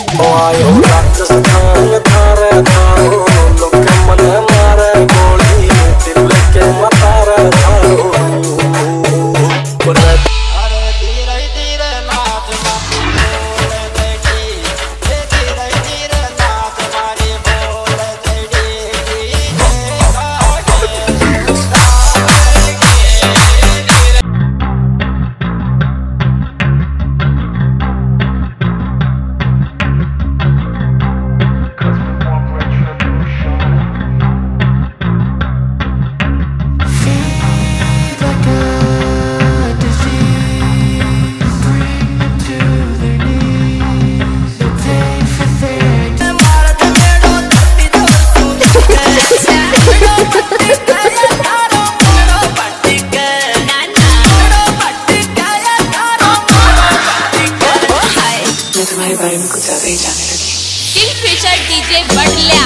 Oh, I am not just a तुम्हारे बारे में कुछ ज़्यादा ही जाने लगी। सिर्फ़ डीजे बटल्या